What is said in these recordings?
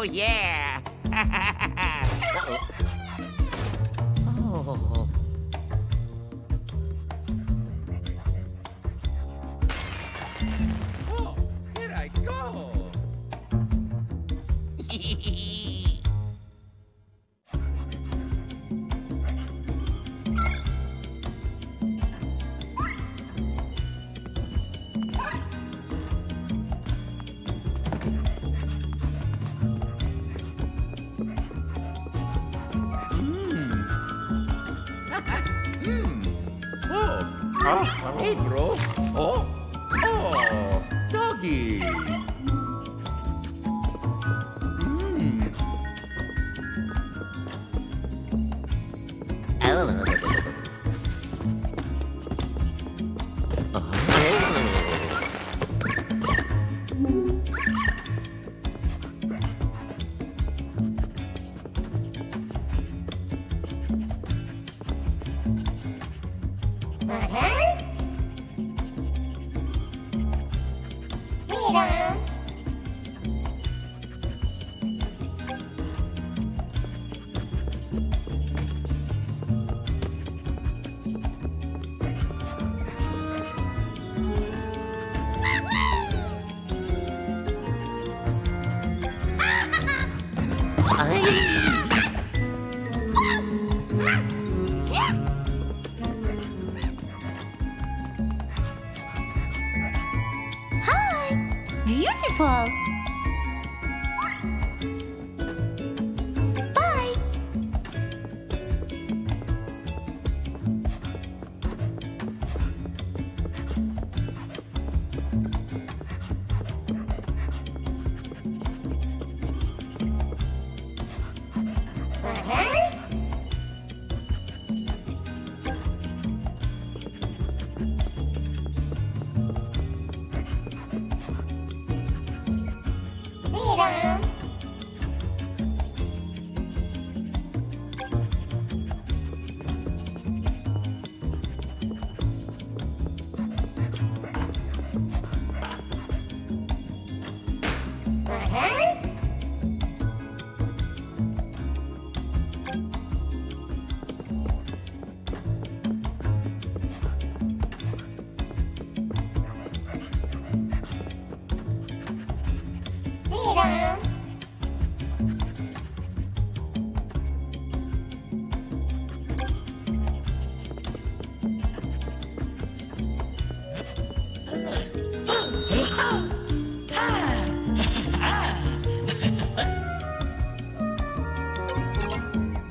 oh yeah. Hi!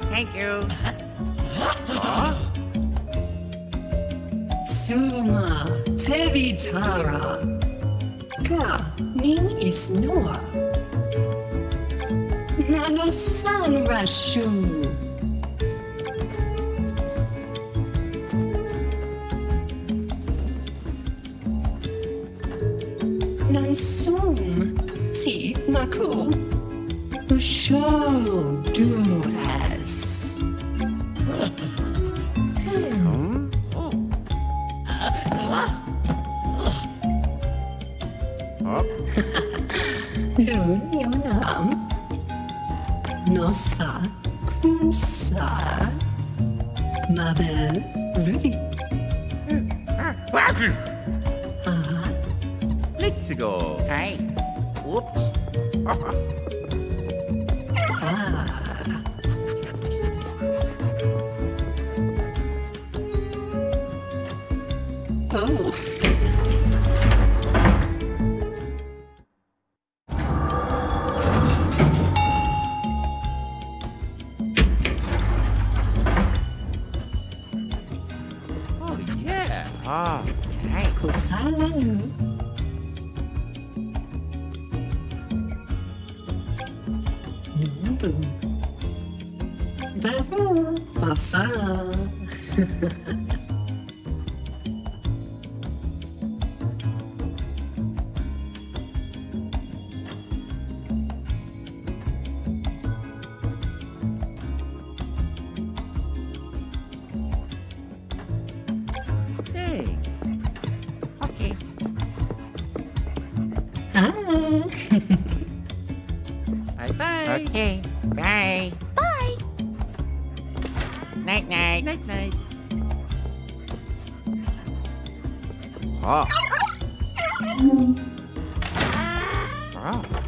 Thank you. Suma Tevitara. Ka Ning is Noa. Nanosan Rashu. Nansum Ti Mako. Show do Wow.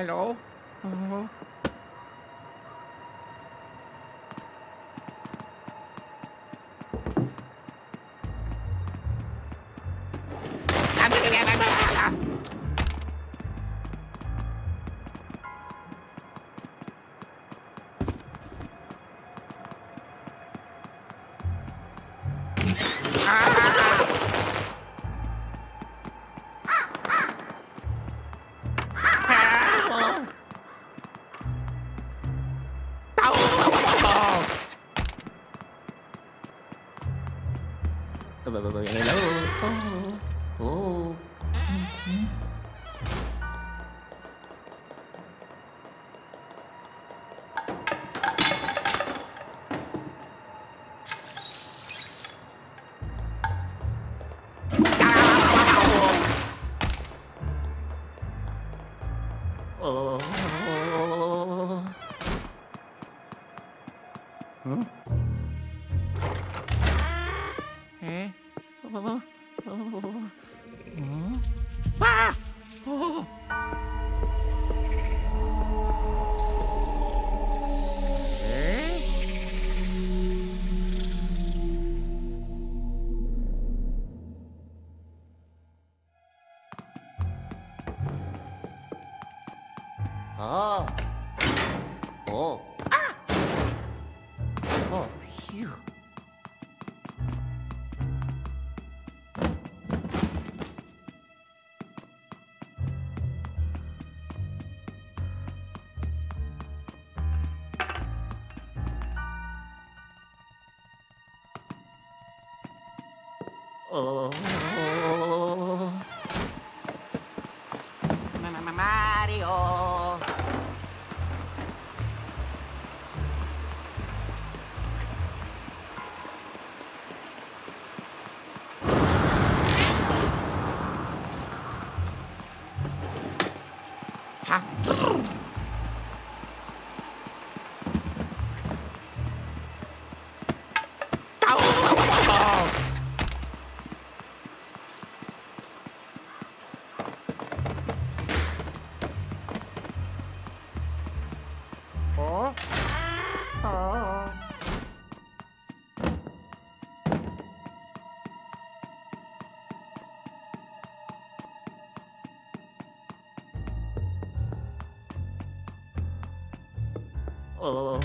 Hello? la, la, la. Oh. 哦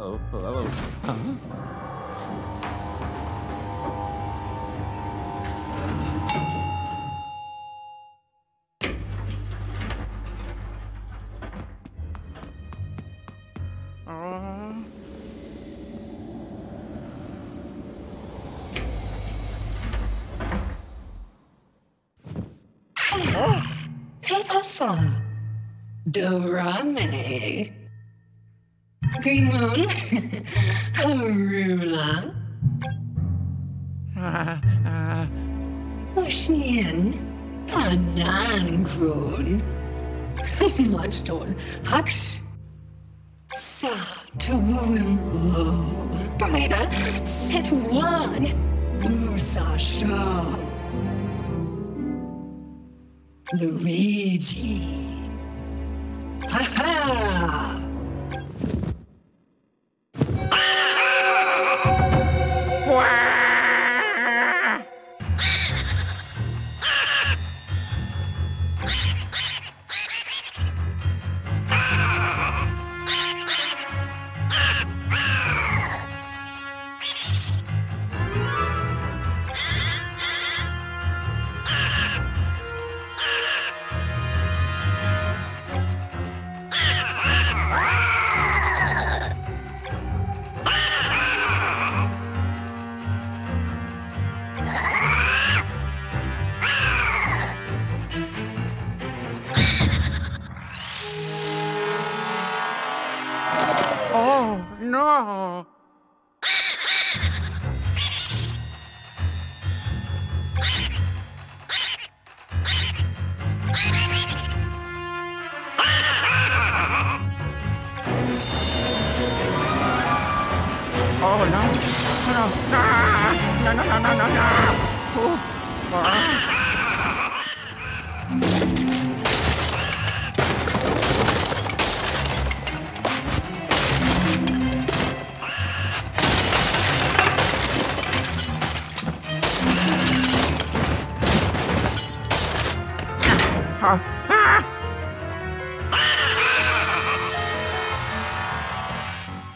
Uh-oh. Uh-oh. Huh? Oh. Peppa Dorame. Grimon. Harula. Ah, ah. Oshnien. Panangrun. Mudstone. Hux. Sa to woo. Brida. Set one. Usa show. Luigi. Ha ha!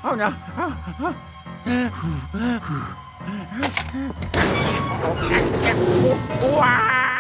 好娘！啊啊！嗯，呼，呼，呼，哇！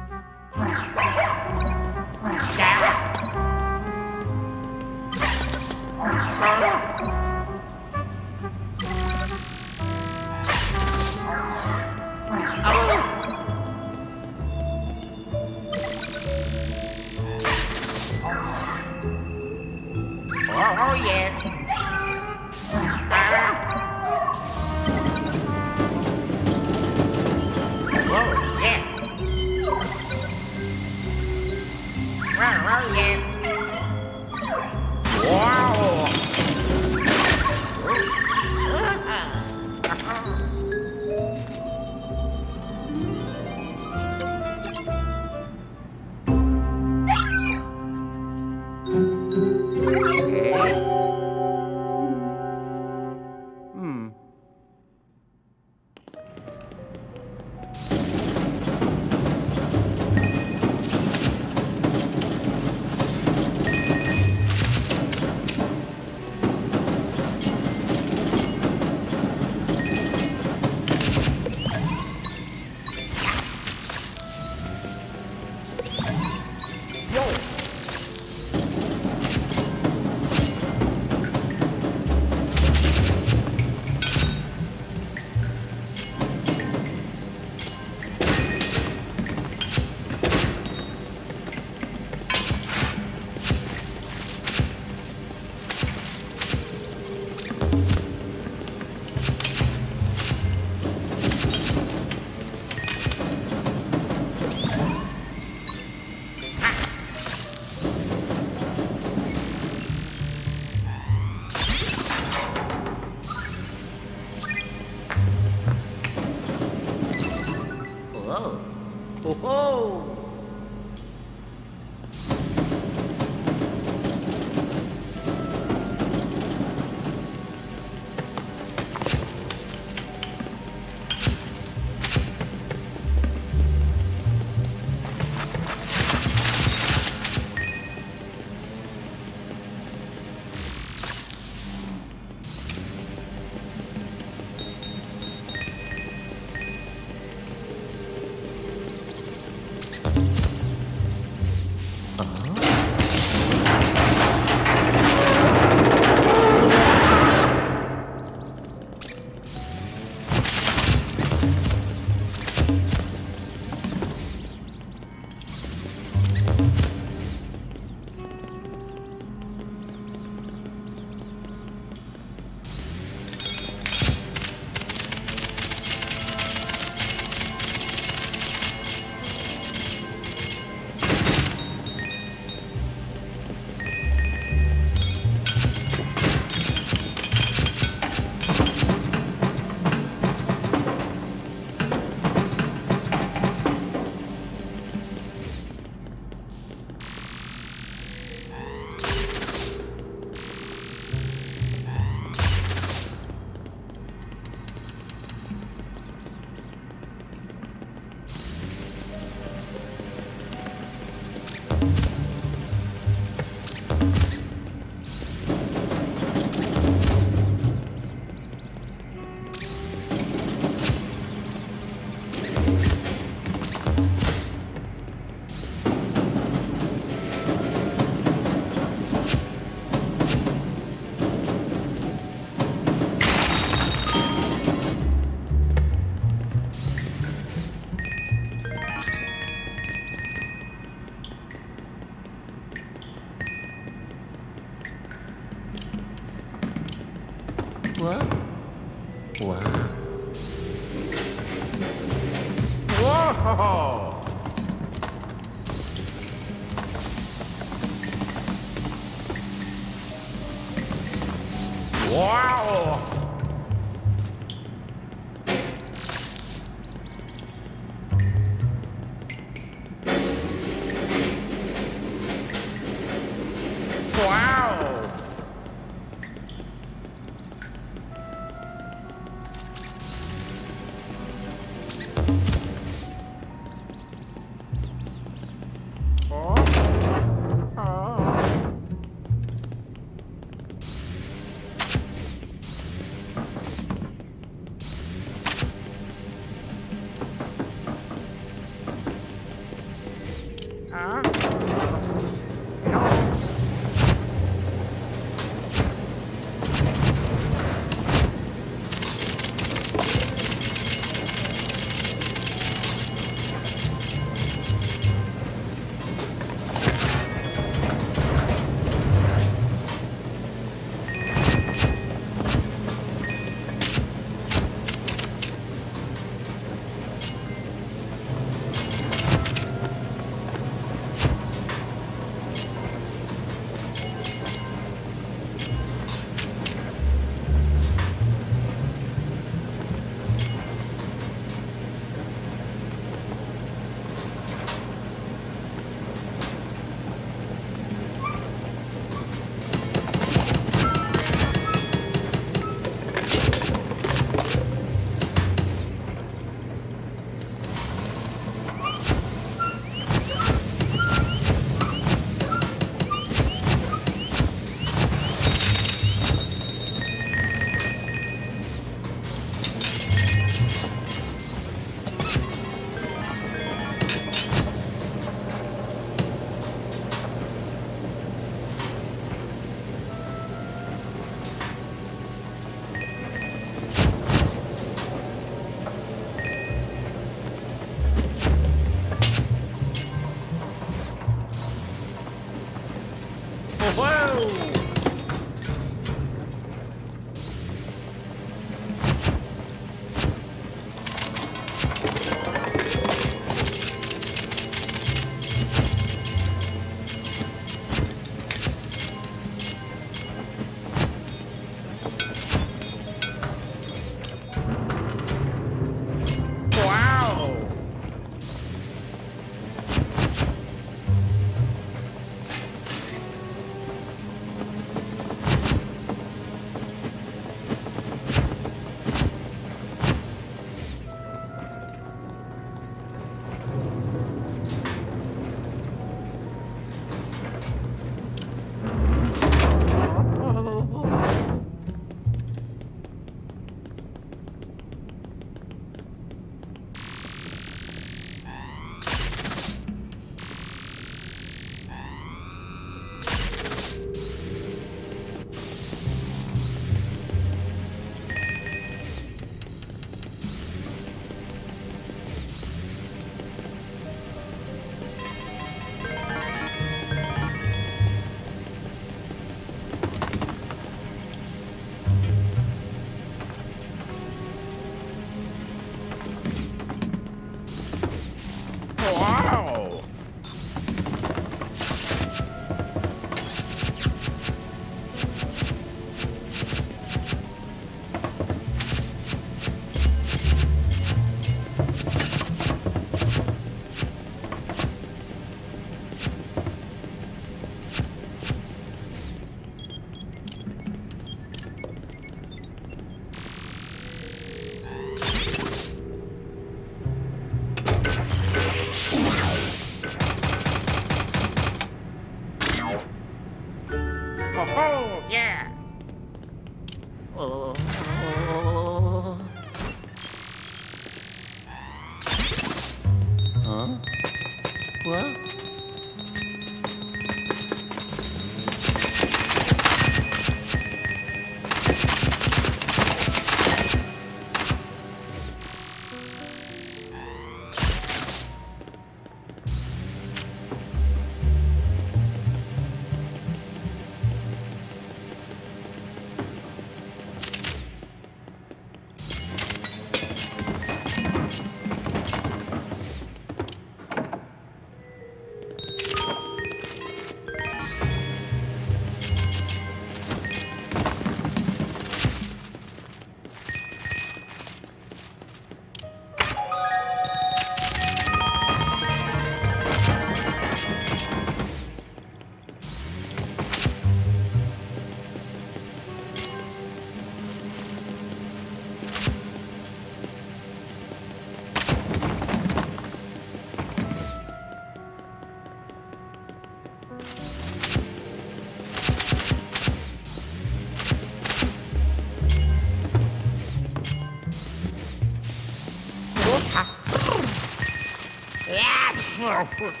Of.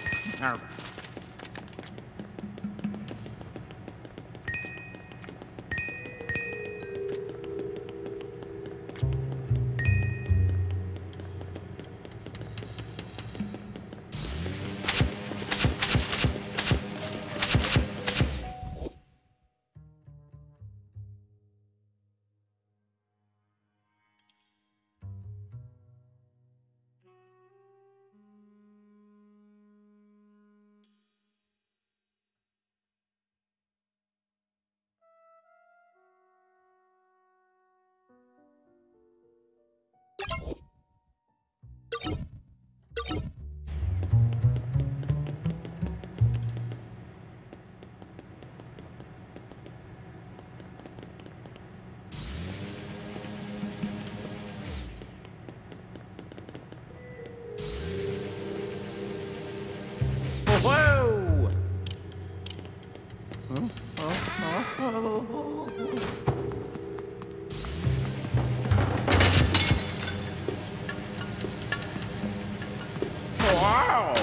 Wow!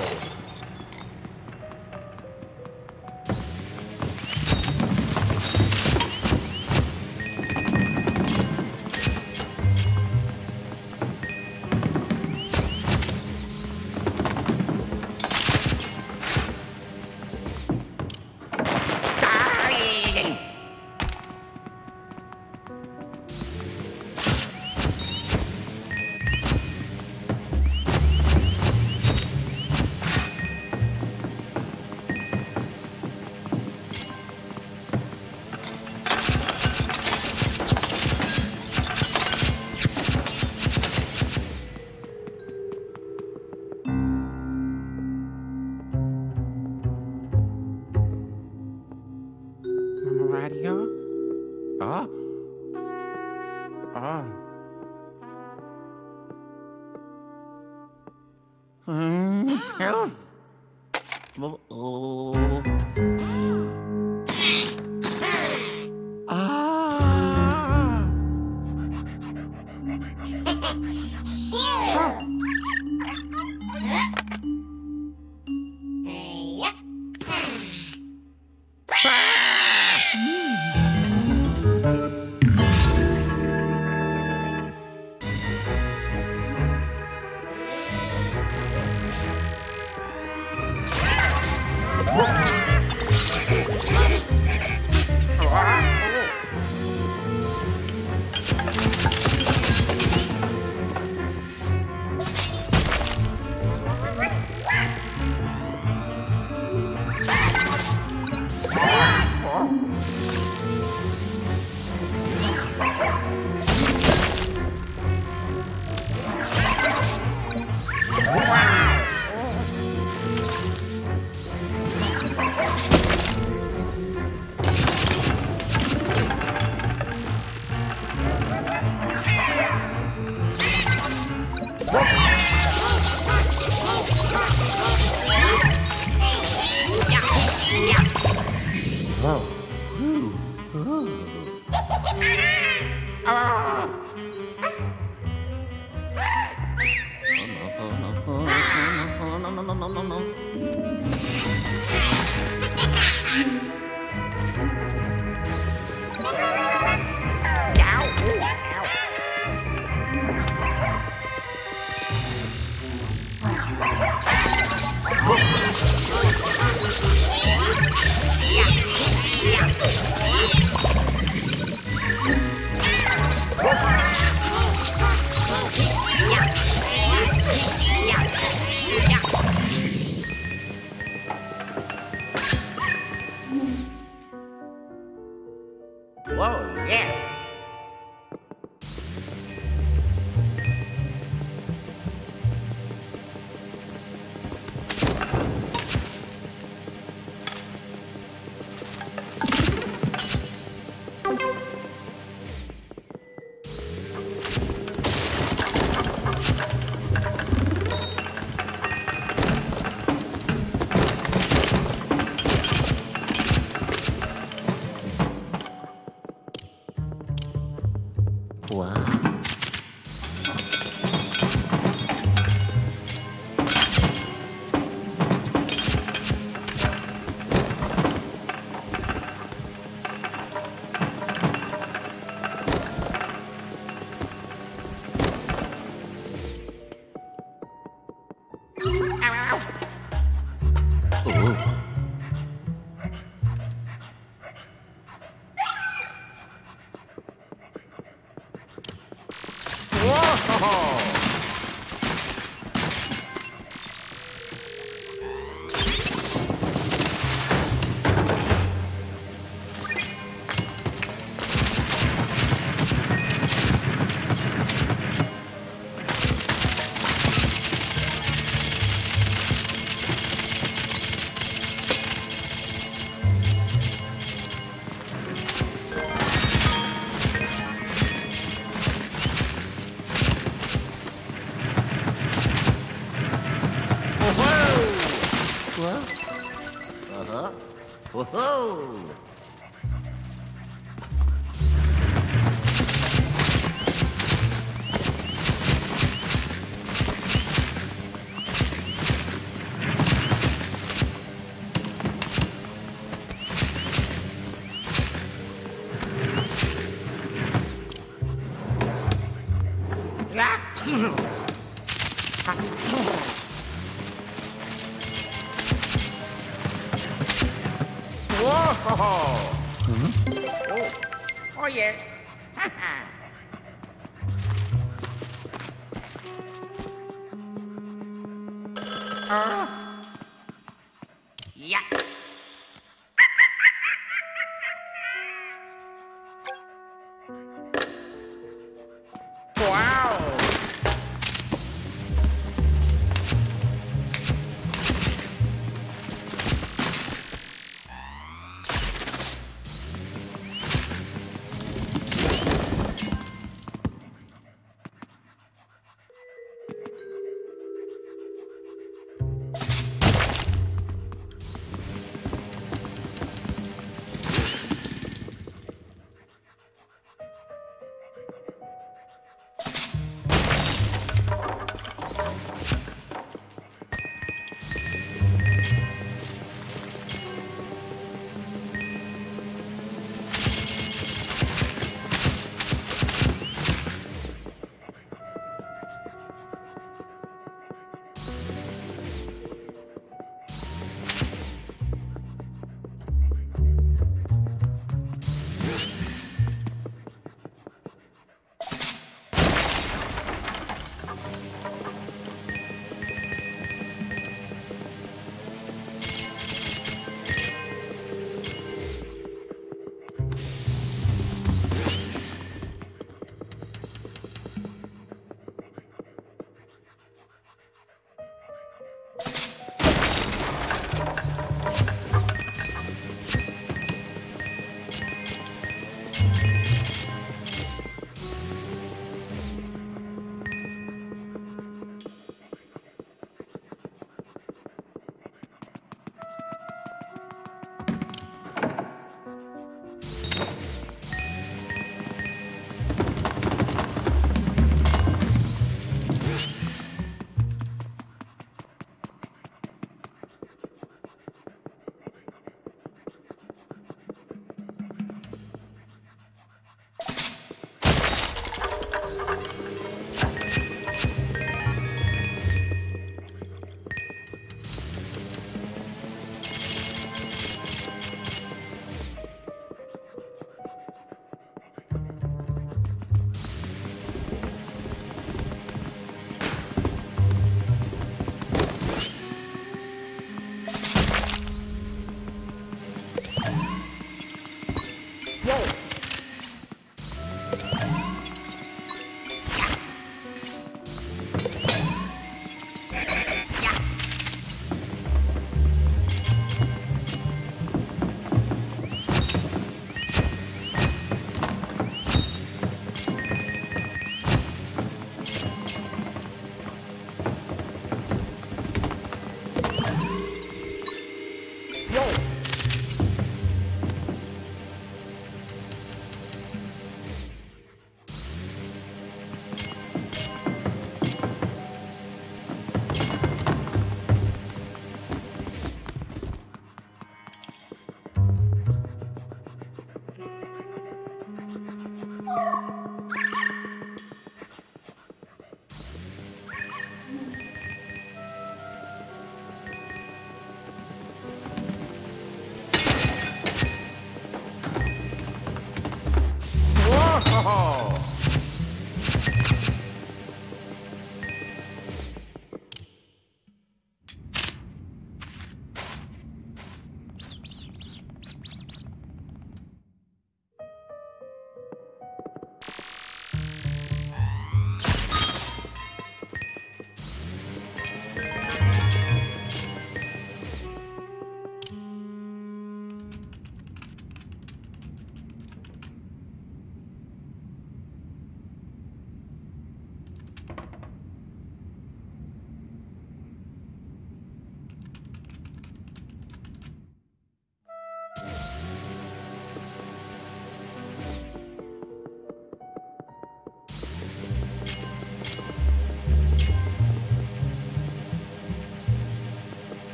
Whoa!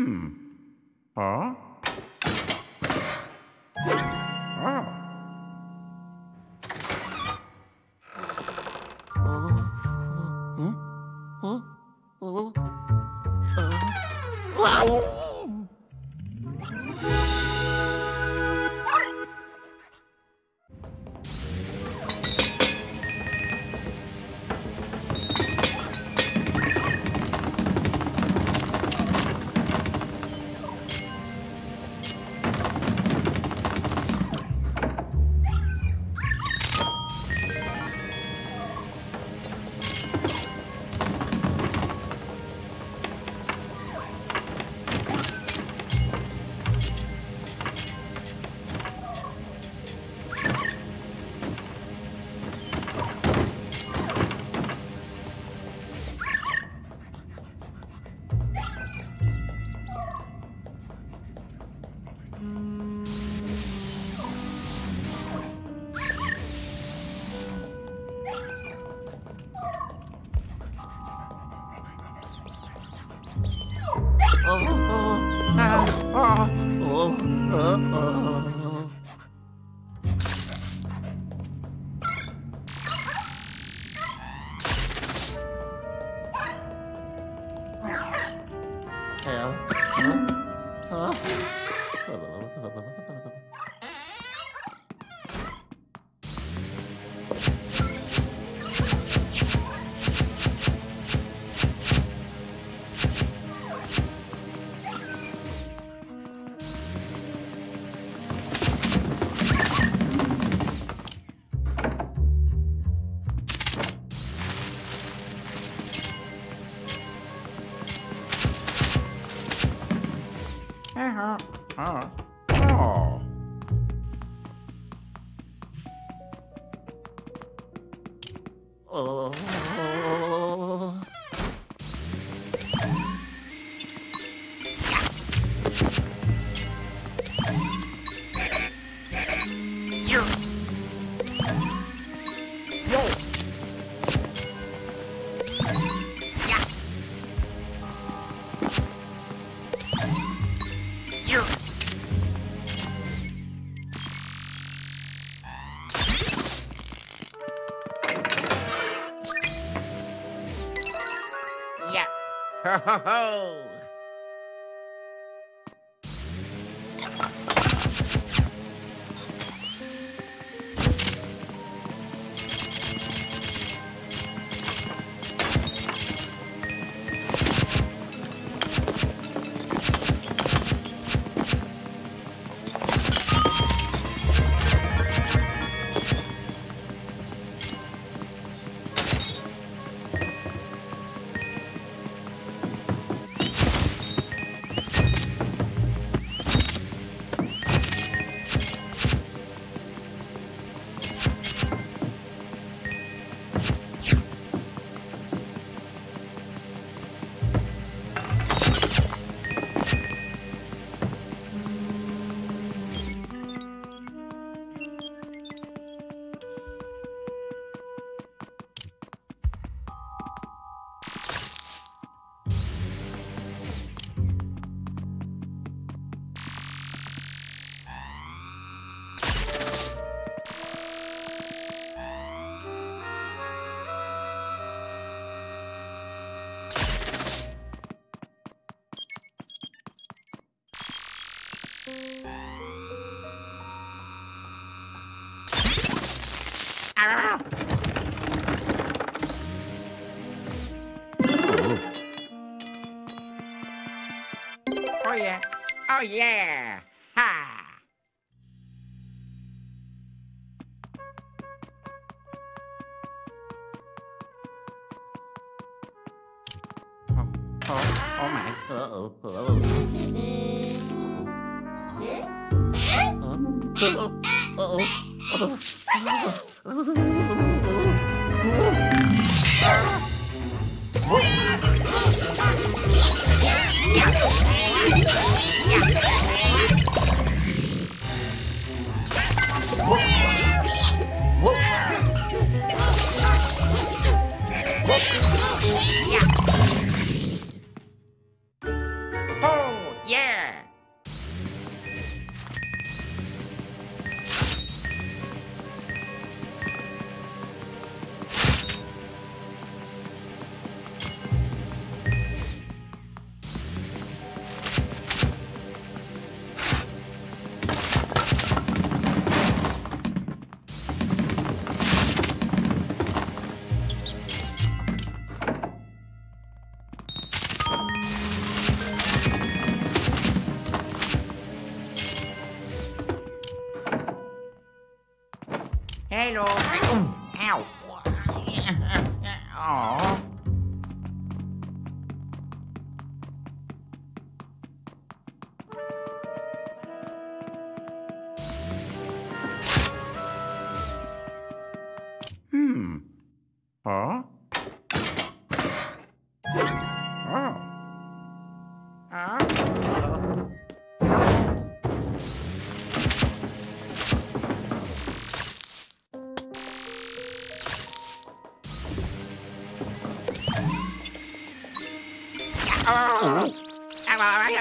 Huh? Uh-huh. Uh, oh. Ho ho Oh, yeah.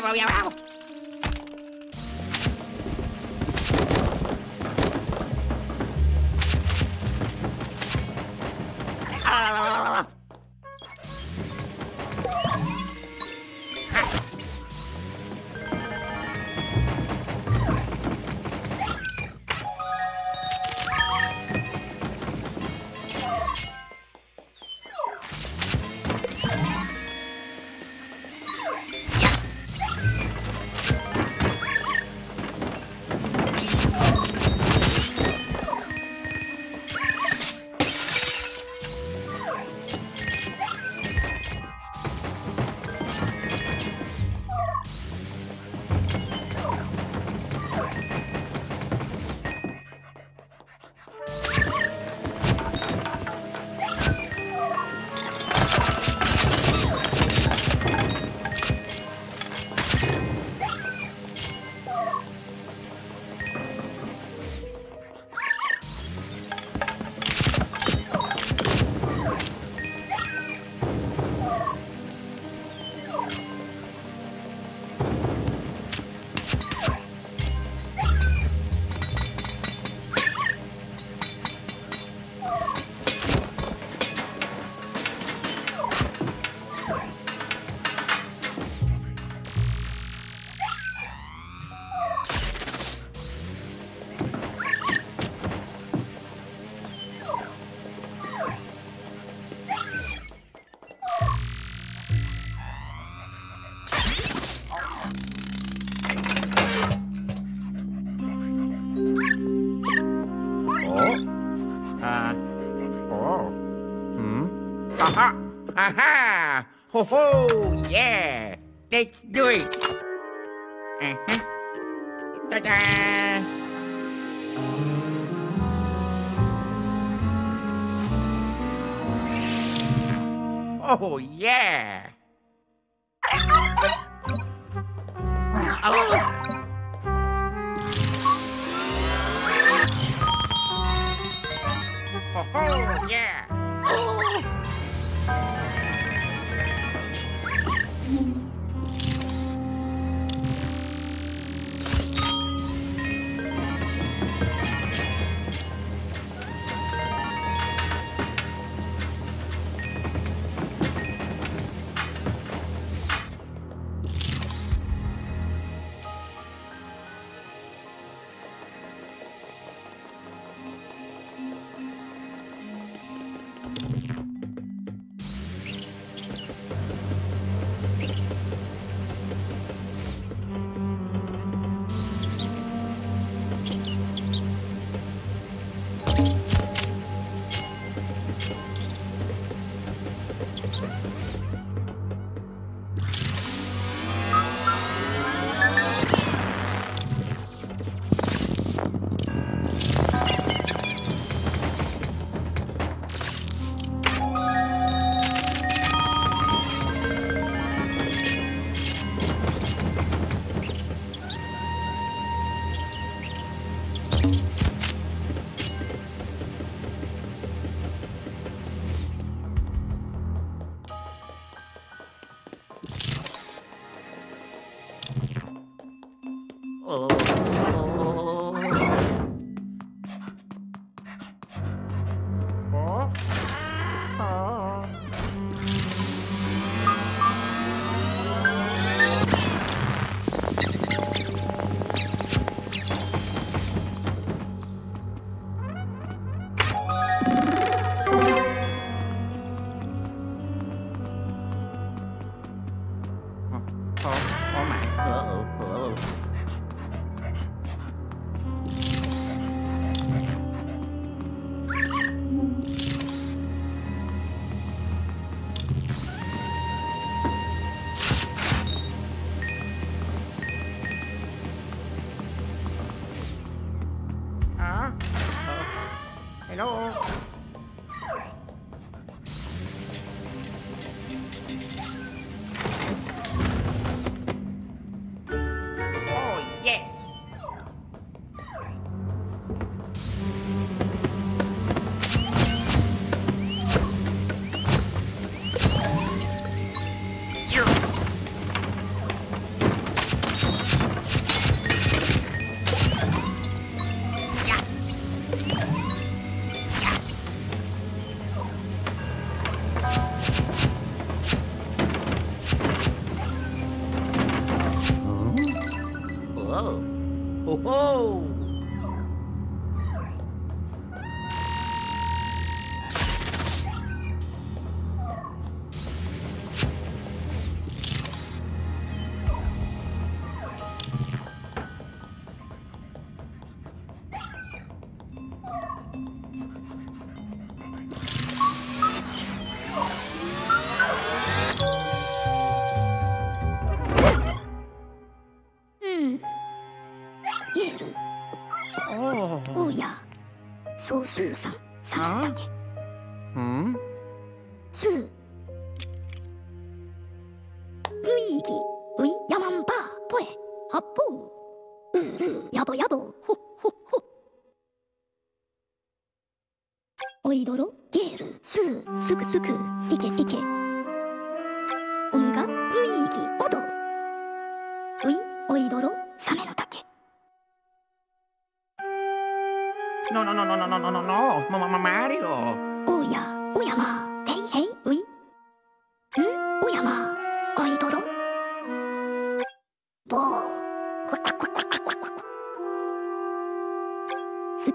Segovia Bravo. Oh, yeah! Oh! Susan. Huh?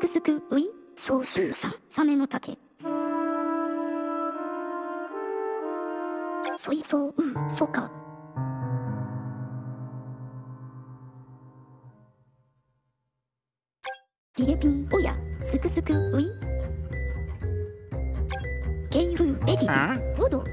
くすくういそうすうさサメの竹。そいそうそか。ジレピンおやすくすくうい。ケイルエジンウド。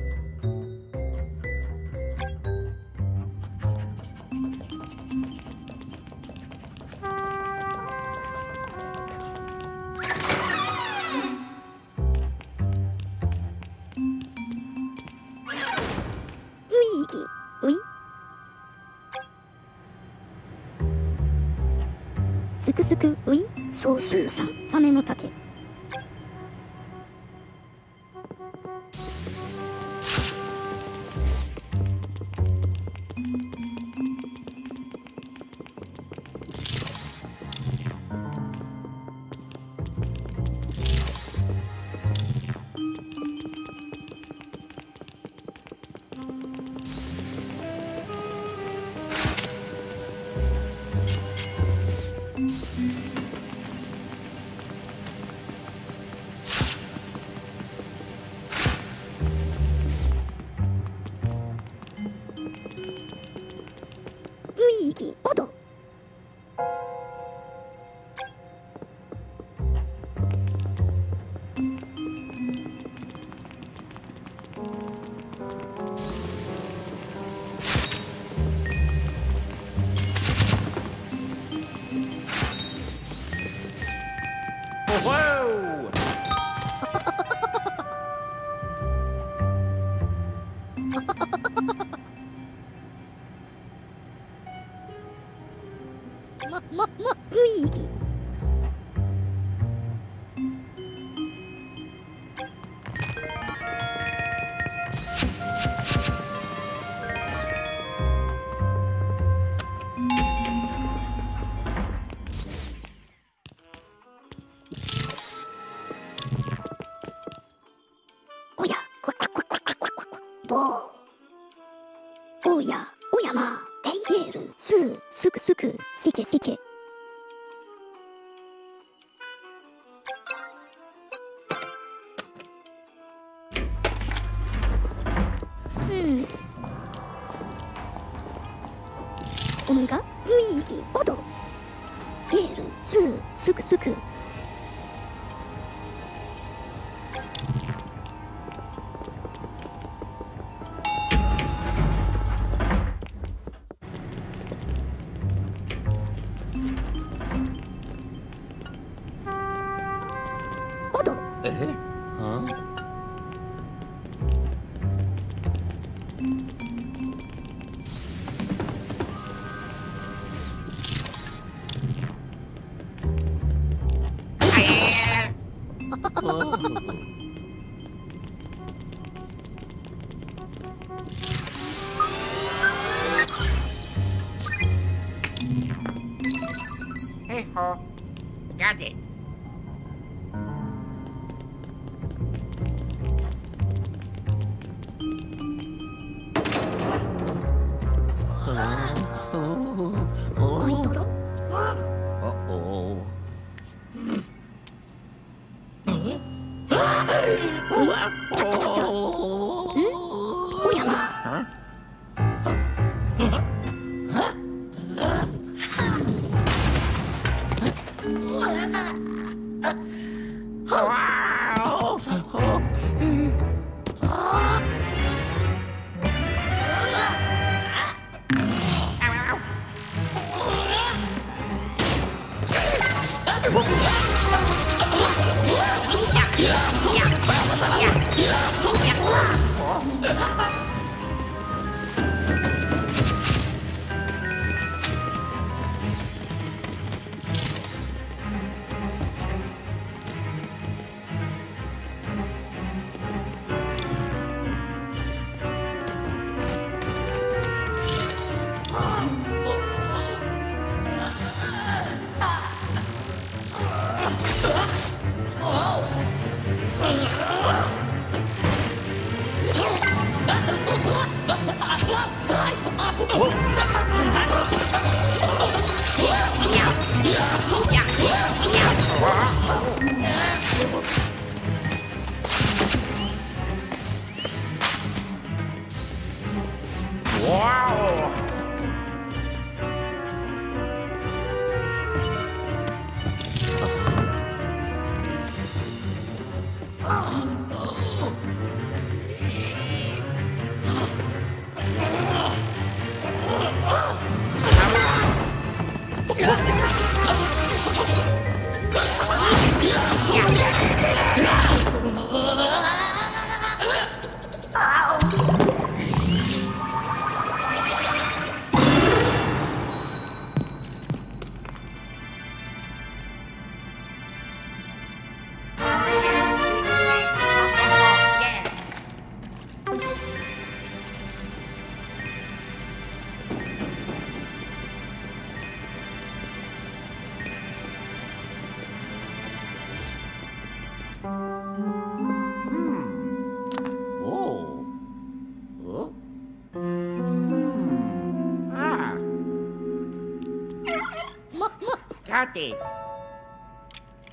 party.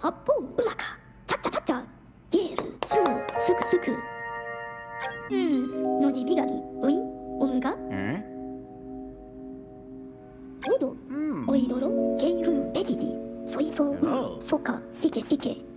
Hoppo, blaka, cha cha cha cha, geru, su, suku suku. Hmm, noji bigaki, ui, omu ga. Odo, oidoro, geru, ejiji, soiso, soka, shike shike.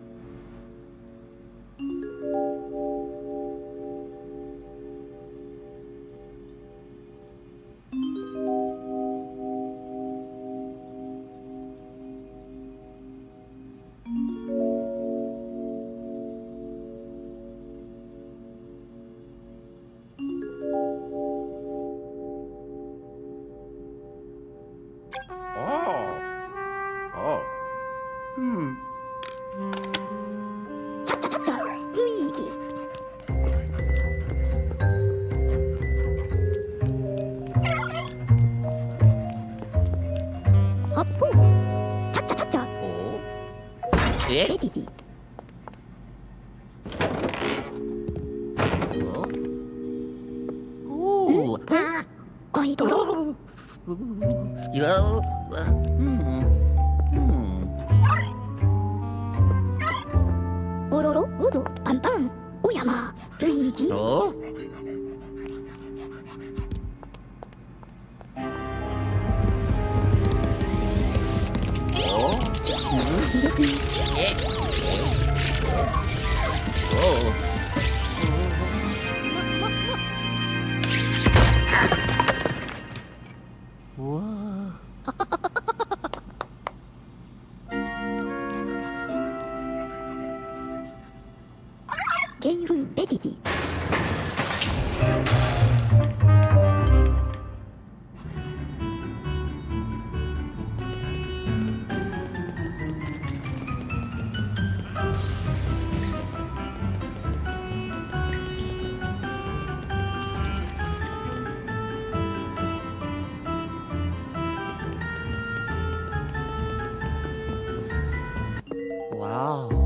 啊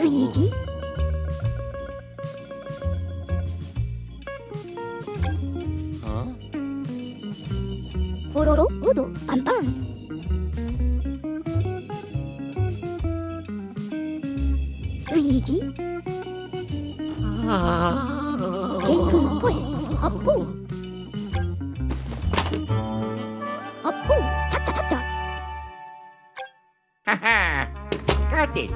얘기? 어. 어? 보로로? 우도? 빵빵 의기 개큰 뿔 업보 업보 차차차차. 하하. 까짓